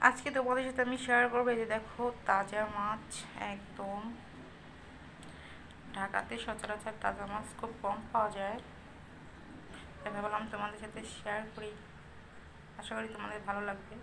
আজকে তোমাদের সাথে আমি শেয়ার করব এই যে দেখো তাজা মাছ একদম। ঢাকাতে সচরাচর তাজা মাছ খুব কম পাওয়া যায়। তাই ভাবলাম তোমাদের সাথে শেয়ার করি। আশা করি তোমাদের ভালো লাগবে।